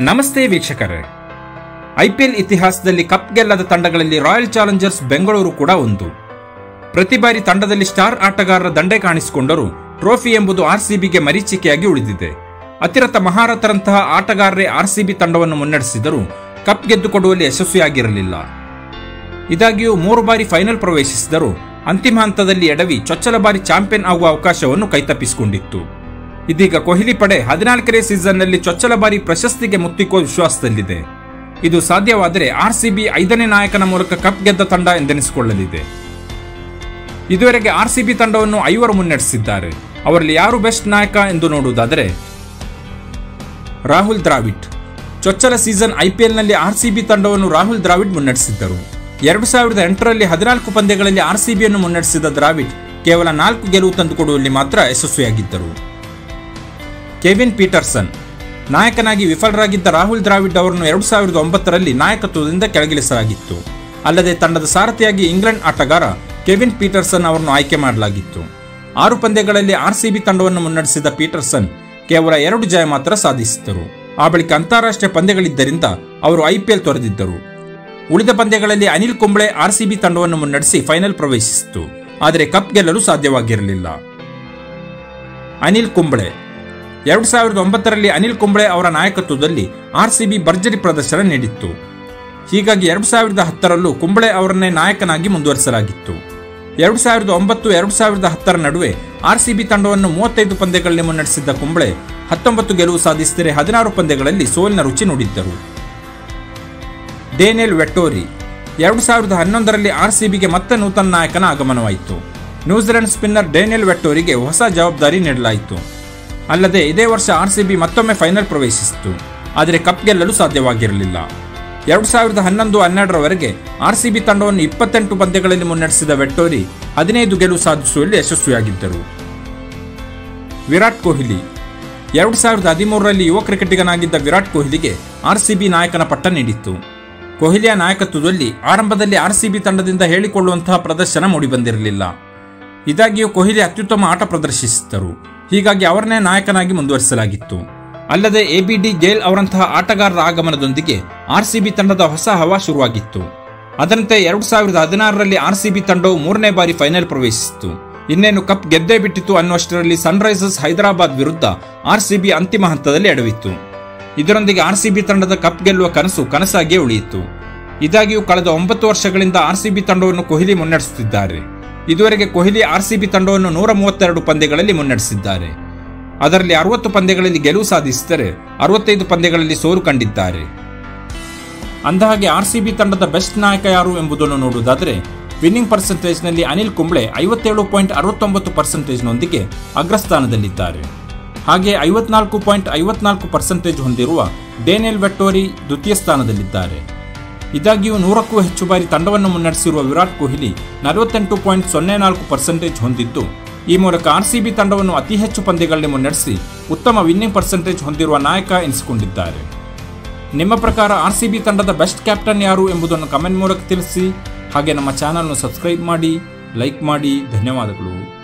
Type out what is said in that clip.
ನಮಸ್ತೆ ವೀಕ್ಷಕರೇ. ಐಪಿಎಲ್ ಇತಿಹಾಸದಲ್ಲಿ ಕಪ್ ಗೆಲ್ಲದ ತಂಡಗಳಲ್ಲಿ ರಾಯಲ್ ಚಾಲೆಂಜರ್ಸ್ ಬೆಂಗಳೂರು ಕೂಡ ಒಂದು. ಪ್ರತಿ ಬಾರಿ ತಂಡದಲ್ಲಿ ಸ್ಟಾರ್ ಆಟಗಾರರ ದಂಡೆ ಕಾಣಿಸಿಕೊಂಡರೂ ಟ್ರೋಫಿ ಎಂಬುದು ಆರ್ಸಿಬಿಗೆ ಮರೀಚಿಕೆಯಾಗಿ ಉಳಿದಿದೆ. ಅತಿರಥ ಮಹಾರಥರಂತಹ ಆಟಗಾರರೇ ಆರ್ಸಿಬಿ ತಂಡವನ್ನು ಮುನ್ನಡೆಸಿದರೂ ಕಪ್ ಗೆದ್ದುಕೊಡುವಲ್ಲಿ ಯಶಸ್ವಿಯಾಗಿರಲಿಲ್ಲ. ಇದಾಗಿಯೂ ಮೂರು ಬಾರಿ ಫೈನಲ್ ಪ್ರವೇಶಿಸಿದರೂ ಅಂತಿಮ ಹಂತದಲ್ಲಿ ಎಡವಿ ಚೊಚ್ಚಲ ಬಾರಿ ಚಾಂಪಿಯನ್ ಆಗುವ ಅವಕಾಶವನ್ನು ಕೈತಪ್ಪಿಸಿಕೊಂಡಿತ್ತು. ಇದೀಗ ಕೊಹ್ಲಿ ಪಡೆ ಹದಿನಾಲ್ಕನೇ ಸೀಸನ್ನಲ್ಲಿ ಚೊಚ್ಚಲ ಬಾರಿ ಪ್ರಶಸ್ತಿಗೆ ಮುತ್ತಿಕ್ಕುವ ವಿಶ್ವಾಸದಲ್ಲಿದೆ. ಇದು ಸಾಧ್ಯವಾದರೆ ಆರ್ಸಿಬಿ ಐದನೇ ನಾಯಕನ ಮೂಲಕ ಕಪ್ ಗೆದ್ದ ತಂಡ ಎಂದೆನಿಸಿಕೊಳ್ಳಲಿದೆ. ಇದುವರೆಗೆ ಆರ್ಸಿಬಿ ತಂಡವನ್ನು ಐವರು ಮುನ್ನಡೆಸಿದ್ದಾರೆ. ಅವರಲ್ಲಿ ಯಾರು ಬೆಸ್ಟ್ ನಾಯಕ ಎಂದು ನೋಡುವುದಾದರೆ ರಾಹುಲ್ ದ್ರಾವಿಡ್. ಚೊಚ್ಚಲ ಸೀಸನ್ ಐಪಿಎಲ್ನಲ್ಲಿ ಆರ್ಸಿಬಿ ತಂಡವನ್ನು ರಾಹುಲ್ ದ್ರಾವಿಡ್ ಮುನ್ನಡೆಸಿದ್ದರು. ಎರಡು ಸಾವಿರದ ಎಂಟರಲ್ಲಿ ಹದಿನಾಲ್ಕು ಪಂದ್ಯಗಳಲ್ಲಿ ಆರ್ಸಿಬಿಯನ್ನು ಮುನ್ನಡೆಸಿದ ದ್ರಾವಿಡ್ ಕೇವಲ ನಾಲ್ಕು ಗೆಲುವು ತಂದುಕೊಡುವಲ್ಲಿ ಮಾತ್ರ ಯಶಸ್ವಿಯಾಗಿದ್ದರು. Kevin Pietersen. ನಾಯಕನಾಗಿ ವಿಫಲರಾಗಿದ್ದ ರಾಹುಲ್ ದ್ರಾವಿಡ್ ಅವರನ್ನು ಎರಡು ಸಾವಿರದ ಒಂಬತ್ತರಲ್ಲಿ ನಾಯಕತ್ವದಿಂದ ಕೆಳಗಿಳಿಸಲಾಗಿತ್ತು. ಅಲ್ಲದೆ ತಂಡದ ಸಾರಥಿಯಾಗಿ ಇಂಗ್ಲೆಂಡ್ ಆಟಗಾರ ಕೆವಿನ್ ಪೀಟರ್ಸನ್ ಅವರನ್ನು ಆಯ್ಕೆ ಮಾಡಲಾಗಿತ್ತು. ಆರು ಪಂದ್ಯಗಳಲ್ಲಿ ಆರ್ಸಿಬಿ ತಂಡವನ್ನು ಮುನ್ನಡೆಸಿದ ಪೀಟರ್ಸನ್ ಕೇವಲ ಎರಡು ಜಯ ಮಾತ್ರ ಸಾಧಿಸಿದರು ಆ ಬಳಿಕ ಅಂತಾರಾಷ್ಟ್ರೀಯ ಪಂದ್ಯಗಳಿದ್ದರಿಂದ ಅವರು ಐಪಿಎಲ್ ತೊರೆದಿದ್ದರು. ಉಳಿದ ಪಂದ್ಯಗಳಲ್ಲಿ ಅನಿಲ್ ಕುಂಬ್ಳೆ ಆರ್ಸಿಬಿ ತಂಡವನ್ನು ಮುನ್ನಡೆಸಿ ಫೈನಲ್ ಪ್ರವೇಶಿಸಿತು ಆದರೆ ಕಪ್ ಗೆಲ್ಲಲು ಸಾಧ್ಯವಾಗಿರಲಿಲ್ಲ. ಅನಿಲ್ ಕುಂಬ್ಳೆ ಎರಡು ಸಾವಿರದ ಒಂಬತ್ತರಲ್ಲಿ ಅನಿಲ್ ಕುಂಬ್ಳೆ ಅವರ ನಾಯಕತ್ವದಲ್ಲಿ ಆರ್ಸಿಬಿ ಭರ್ಜರಿ ಪ್ರದರ್ಶನ ನೀಡಿತ್ತು. ಹೀಗಾಗಿ ಎರಡು ಸಾವಿರದ ಹತ್ತರಲ್ಲೂ ಕುಂಬ್ಳೆ ಅವರನ್ನೇ ನಾಯಕನಾಗಿ ಮುಂದುವರಿಸಲಾಗಿತ್ತು. ಎರಡು ಸಾವಿರದ ಒಂಬತ್ತು, ಎರಡು ಸಾವಿರದ ಹತ್ತರ ನಡುವೆ ಆರ್ಸಿಬಿ ತಂಡವನ್ನು ಮೂವತ್ತೈದು ಪಂದ್ಯಗಳಲ್ಲಿ ಮುನ್ನಡೆಸಿದ್ದ ಕುಂಬ್ಳೆ ಹತ್ತೊಂಬತ್ತು ಗೆಲುವು ಸಾಧಿಸಿದರೆ ಹದಿನಾರು ಪಂದ್ಯಗಳಲ್ಲಿ ಸೋಲಿನ ರುಚಿ ನೋಡಿದ್ದರು. ಡೇನಿಯಲ್ ವೆಟ್ಟೋರಿ ಎರಡು ಸಾವಿರದ ಹನ್ನೊಂದರಲ್ಲಿ ಆರ್ಸಿಬಿಗೆ ಮತ್ತೆ ನೂತನ ನಾಯಕನ ಆಗಮನವಾಯಿತು. ನ್ಯೂಜಿಲೆಂಡ್ ಸ್ಪಿನ್ನರ್ ಡೇನಿಯಲ್ ವೆಟ್ಟೋರಿಗೆ ಹೊಸ ಜವಾಬ್ದಾರಿ ನೀಡಲಾಯಿತು. ಅಲ್ಲದೆ ಇದೇ ವರ್ಷ ಆರ್ಸಿಬಿ ಮತ್ತೊಮ್ಮೆ ಫೈನಲ್ ಪ್ರವೇಶಿಸಿತು. ಆದರೆ ಕಪ್ ಗೆಲ್ಲಲು ಸಾಧ್ಯವಾಗಿರಲಿಲ್ಲ. ಎರಡು ಸಾವಿರದ ಹನ್ನೊಂದು ಹನ್ನೆರಡರವರೆಗೆ ಆರ್ ಸಿ ಬಿ ತಂಡವನ್ನು ಇಪ್ಪತ್ತೆಂಟು ಪಂದ್ಯಗಳಲ್ಲಿ ಮುನ್ನಡೆಸಿದ ವೆಟ್ಟೋರಿ ಹದಿನೈದು ಗೆಲುವು ಸಾಧಿಸುವಲ್ಲಿ ಯಶಸ್ವಿಯಾಗಿದ್ದರು. ವಿರಾಟ್ ಕೊಹ್ಲಿ. ಎರಡು ಸಾವಿರದ ಹದಿಮೂರರಲ್ಲಿ ಯುವ ಕ್ರಿಕೆಟಿಗನಾಗಿದ್ದ ವಿರಾಟ್ ಕೊಹ್ಲಿಗೆ ಆರ್ ಸಿ ಬಿ ನಾಯಕನ ಪಟ್ಟ ನೀಡಿತ್ತು. ಕೊಹ್ಲಿಯ ನಾಯಕತ್ವದಲ್ಲಿ ಆರಂಭದಲ್ಲಿ ಆರ್ ಸಿ ಬಿ ತಂಡದಿಂದ ಹೇಳಿಕೊಳ್ಳುವಂತಹ ಪ್ರದರ್ಶನ ಮೂಡಿಬಂದಿರಲಿಲ್ಲ. ಇದಾಗಿಯೂ ಕೊಹ್ಲಿ ಅತ್ಯುತ್ತಮ ಆಟ ಪ್ರದರ್ಶಿಸಿದ್ದರು. ಹೀಗಾಗಿ ಅವರನ್ನೇ ನಾಯಕನಾಗಿ ಮುಂದುವರಿಸಲಾಗಿತ್ತು. ಅಲ್ಲದೆ ಎಬಿಡಿ ಗೇಲ್ ಅವರಂತಹ ಆಟಗಾರರ ಆಗಮನದೊಂದಿಗೆ ಆರ್ಸಿಬಿ ತಂಡದ ಹೊಸ ಹವಾ ಶುರುವಾಗಿತ್ತು. ಅದರಂತೆ ಎರಡು ಸಾವಿರದ ಹದಿನಾರರಲ್ಲಿ ಆರ್ಸಿಬಿ ತಂಡವು ಮೂರನೇ ಬಾರಿ ಫೈನಲ್ ಪ್ರವೇಶಿಸಿತು. ಇನ್ನೇನು ಕಪ್ ಗೆದ್ದೇ ಬಿಟ್ಟಿತು ಅನ್ನುವಷ್ಟರಲ್ಲಿ ಸನ್ರೈಸರ್ಸ್ ಹೈದರಾಬಾದ್ ವಿರುದ್ಧ ಆರ್ಸಿಬಿ ಅಂತಿಮ ಹಂತದಲ್ಲಿ ಎಡವಿತ್ತು. ಇದರೊಂದಿಗೆ ಆರ್ಸಿಬಿ ತಂಡದ ಕಪ್ ಗೆಲ್ಲುವ ಕನಸು ಕನಸಾಗಿಯೇ ಉಳಿಯಿತು. ಇದಾಗಿಯೂ ಕಳೆದ ಒಂಬತ್ತು ವರ್ಷಗಳಿಂದ ಆರ್ಸಿಬಿ ತಂಡವನ್ನು ಕೊಹ್ಲಿ ಮುನ್ನಡೆಸುತ್ತಿದ್ದಾರೆ. ಇದುವರೆಗೆ ಕೊಹ್ಲಿ ಆರ್ಸಿಬಿ ತಂಡವನ್ನು ನೂರ ಮೂವತ್ತೆರಡು ಪಂದ್ಯಗಳಲ್ಲಿ ಮುನ್ನಡೆಸಿದ್ದಾರೆ. ಅದರಲ್ಲಿ ಅರವತ್ತು ಪಂದ್ಯಗಳಲ್ಲಿ ಗೆಲುವು ಸಾಧಿಸಿದರೆ ಅರವತ್ತೈದು ಪಂದ್ಯಗಳಲ್ಲಿ ಸೋಲು ಕಂಡಿದ್ದಾರೆ. ಅಂದಹಾಗೆ ಆರ್ಸಿಬಿ ತಂಡದ ಬೆಸ್ಟ್ ನಾಯಕ ಯಾರು ಎಂಬುದನ್ನು ನೋಡುವುದಾದರೆ, ವಿನ್ನಿಂಗ್ ಪರ್ಸೆಂಟೇಜ್ನಲ್ಲಿ ಅನಿಲ್ ಕುಂಬ್ಳೆ ಐವತ್ತೇಳು ಪಾಯಿಂಟ್ ಅರವತ್ತೊಂಬತ್ತು ಪರ್ಸೆಂಟೇಜ್ನೊಂದಿಗೆ ಅಗ್ರಸ್ಥಾನದಲ್ಲಿದ್ದಾರೆ. ಹಾಗೆ ಐವತ್ನಾಲ್ಕು ಪಾಯಿಂಟ್ ಐವತ್ನಾಲ್ಕು ಪರ್ಸೆಂಟೇಜ್ ಹೊಂದಿರುವ ಡೇನಿಯಲ್ ವೆಟ್ಟೋರಿ ದ್ವಿತೀಯ ಸ್ಥಾನದಲ್ಲಿದ್ದಾರೆ. ಇದಾಗಿಯೂ ನೂರಕ್ಕೂ ಹೆಚ್ಚು ಬಾರಿ ತಂಡವನ್ನು ಮುನ್ನಡೆಸಿರುವ ವಿರಾಟ್ ಕೊಹ್ಲಿ ನಲವತ್ತೆಂಟು ಪಾಯಿಂಟ್ ಸೊನ್ನೆ ನಾಲ್ಕು ಪರ್ಸೆಂಟೇಜ್ ಹೊಂದಿದ್ದು ಈ ಮೂಲಕ ಆರ್ಸಿಬಿ ತಂಡವನ್ನು ಅತಿ ಹೆಚ್ಚು ಪಂದ್ಯಗಳಲ್ಲಿ ಮುನ್ನಡೆಸಿ ಉತ್ತಮ ವಿನ್ನಿಂಗ್ ಪರ್ಸೆಂಟೇಜ್ ಹೊಂದಿರುವ ನಾಯಕ ಎನಿಸಿಕೊಂಡಿದ್ದಾರೆ. ನಿಮ್ಮ ಪ್ರಕಾರ ಆರ್ಸಿಬಿ ತಂಡದ ಬೆಸ್ಟ್ ಕ್ಯಾಪ್ಟನ್ ಯಾರು ಎಂಬುದನ್ನು ಕಮೆಂಟ್ ಮೂಲಕ ತಿಳಿಸಿ. ಹಾಗೆ ನಮ್ಮ ಚಾನಲ್ನ ಸಬ್ಸ್ಕ್ರೈಬ್ ಮಾಡಿ ಲೈಕ್ ಮಾಡಿ. ಧನ್ಯವಾದಗಳು.